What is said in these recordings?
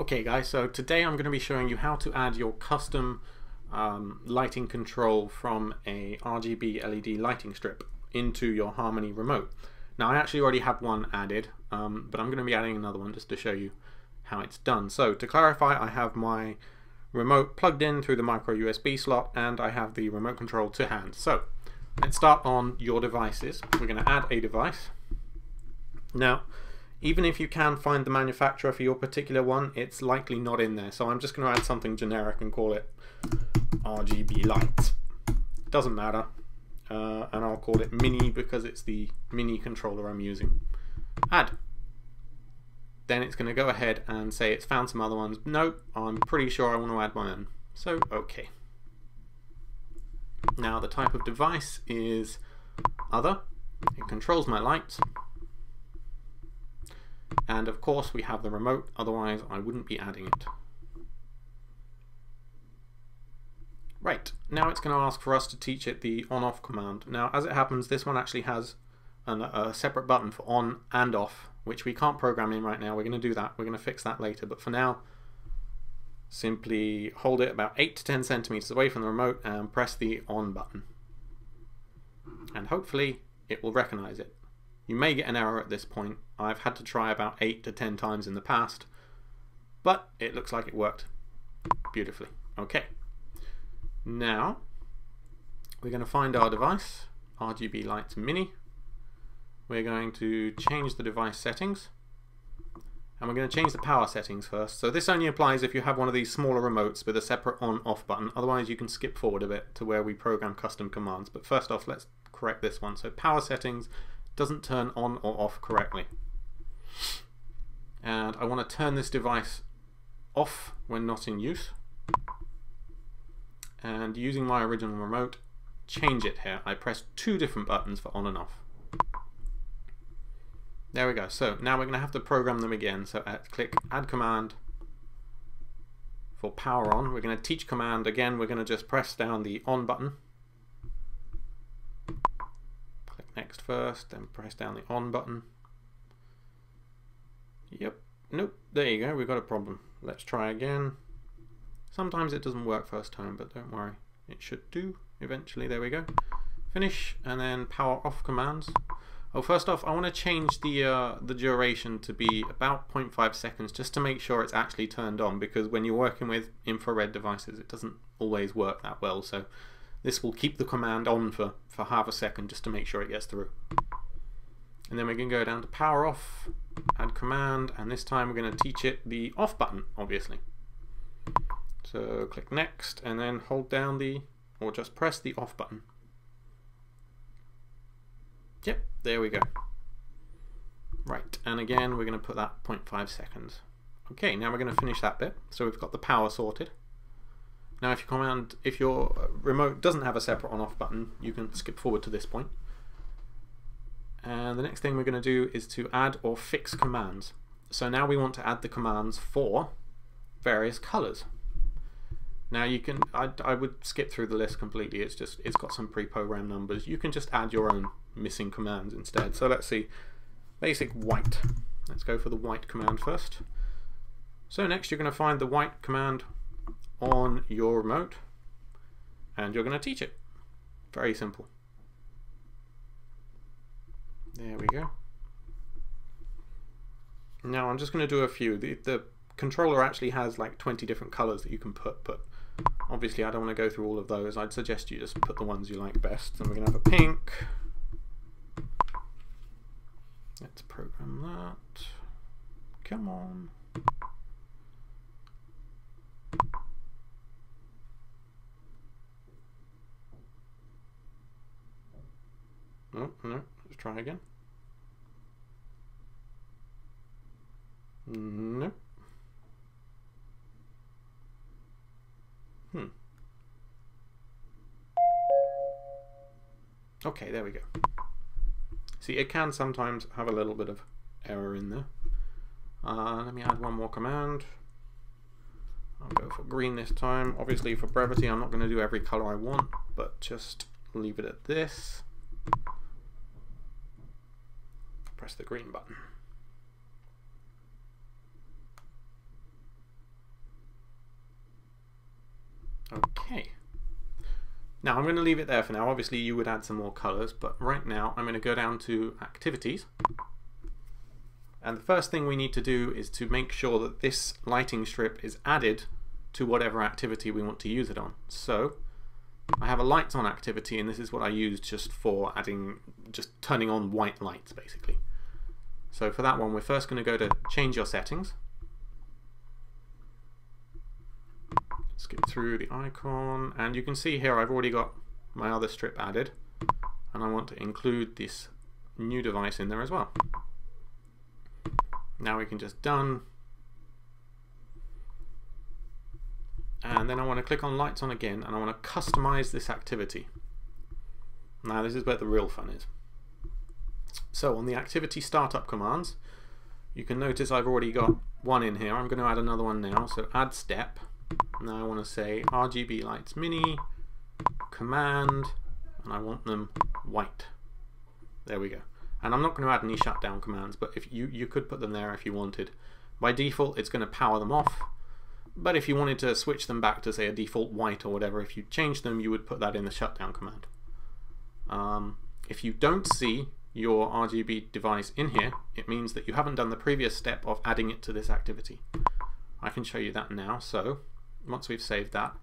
Okay guys, so today I'm going to be showing you how to add your custom um, lighting control from a RGB LED lighting strip into your Harmony remote. Now I actually already have one added, um, but I'm going to be adding another one just to show you how it's done. So to clarify, I have my remote plugged in through the micro USB slot and I have the remote control to hand. So let's start on your devices. We're going to add a device. Now even if you can find the manufacturer for your particular one, it's likely not in there. So I'm just going to add something generic and call it RGB light. Doesn't matter. Uh, and I'll call it mini because it's the mini controller I'm using. Add. Then it's going to go ahead and say it's found some other ones. Nope, I'm pretty sure I want to add my own. So, okay. Now the type of device is other. It controls my light. And of course we have the remote, otherwise I wouldn't be adding it. Right, now it's going to ask for us to teach it the on-off command. Now as it happens this one actually has an, a separate button for on and off, which we can't program in right now. We're going to do that, we're going to fix that later, but for now simply hold it about 8 to 10 centimeters away from the remote and press the on button. And hopefully it will recognize it. You may get an error at this point. I've had to try about 8 to 10 times in the past, but it looks like it worked beautifully. Okay. Now, we're going to find our device, RGB Lights Mini. We're going to change the device settings. And we're going to change the power settings first. So this only applies if you have one of these smaller remotes with a separate on-off button. Otherwise you can skip forward a bit to where we program custom commands. But first off, let's correct this one. So power settings, doesn't turn on or off correctly. And I want to turn this device off when not in use. And using my original remote, change it here. I press two different buttons for on and off. There we go. So now we're going to have to program them again. So click add command for power on. We're going to teach command again. We're going to just press down the on button next first, then press down the on button. Yep, nope, there you go, we've got a problem. Let's try again. Sometimes it doesn't work first time, but don't worry, it should do eventually. There we go. Finish, and then power off commands. Oh, first off, I want to change the uh, the duration to be about 0.5 seconds just to make sure it's actually turned on because when you're working with infrared devices, it doesn't always work that well. So this will keep the command on for, for half a second just to make sure it gets through. And then we can go down to power off, add command, and this time we're going to teach it the off button, obviously. So click next, and then hold down the, or just press the off button. Yep, there we go. Right, and again we're going to put that 0.5 seconds. Okay, now we're going to finish that bit. So we've got the power sorted. Now if your command, if your remote doesn't have a separate on-off button, you can skip forward to this point. And the next thing we're going to do is to add or fix commands. So now we want to add the commands for various colors. Now you can, I, I would skip through the list completely, it's just, it's got some pre-programmed numbers. You can just add your own missing commands instead. So let's see, basic white. Let's go for the white command first. So next you're going to find the white command on your remote and you're going to teach it. Very simple. There we go. Now I'm just going to do a few. The, the controller actually has like 20 different colors that you can put, but obviously I don't want to go through all of those. I'd suggest you just put the ones you like best. And we're going to have a pink. Let's program that. Come on. No, no, let's try again. No. Hmm. Okay, there we go. See, it can sometimes have a little bit of error in there. Uh, let me add one more command. I'll go for green this time. Obviously, for brevity, I'm not going to do every color I want, but just leave it at this press the green button. Okay. Now I'm going to leave it there for now. Obviously you would add some more colors, but right now I'm going to go down to activities. And the first thing we need to do is to make sure that this lighting strip is added to whatever activity we want to use it on. So I have a lights on activity and this is what I use just for adding, just turning on white lights basically. So for that one we're first going to go to change your settings. Skip through the icon and you can see here I've already got my other strip added and I want to include this new device in there as well. Now we can just done and then I want to click on lights on again and I want to customize this activity. Now this is where the real fun is. So on the activity startup commands you can notice I've already got one in here. I'm going to add another one now. So add step. Now I want to say RGB lights mini command and I want them white. There we go. And I'm not going to add any shutdown commands but if you, you could put them there if you wanted. By default it's going to power them off but if you wanted to switch them back to say a default white or whatever, if you change them, you would put that in the shutdown command. Um, if you don't see your RGB device in here, it means that you haven't done the previous step of adding it to this activity. I can show you that now. So once we've saved that,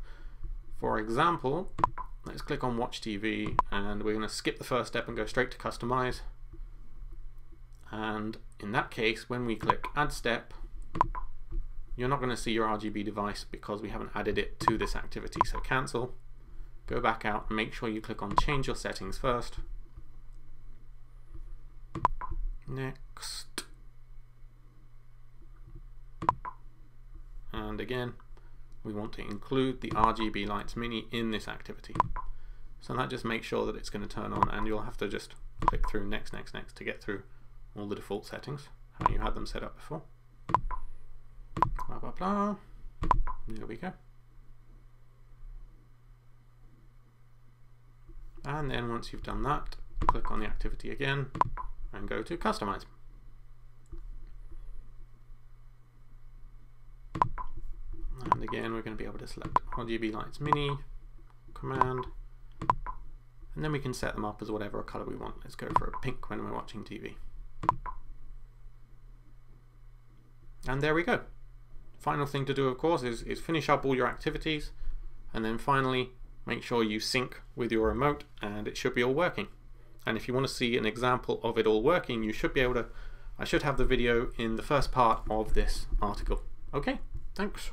for example, let's click on watch TV and we're going to skip the first step and go straight to customize. And in that case, when we click add step, you're not going to see your RGB device because we haven't added it to this activity. So cancel, go back out, make sure you click on change your settings first. Next. And again, we want to include the RGB lights mini in this activity. So that just makes sure that it's going to turn on and you'll have to just click through next, next, next to get through all the default settings, how you had them set up before blah, blah, blah. There we go. And then once you've done that, click on the activity again and go to customize. And again, we're going to be able to select RGB lights mini command. And then we can set them up as whatever color we want. Let's go for a pink when we're watching TV. And there we go final thing to do, of course, is, is finish up all your activities and then finally make sure you sync with your remote and it should be all working. And if you want to see an example of it all working, you should be able to, I should have the video in the first part of this article. Okay, thanks.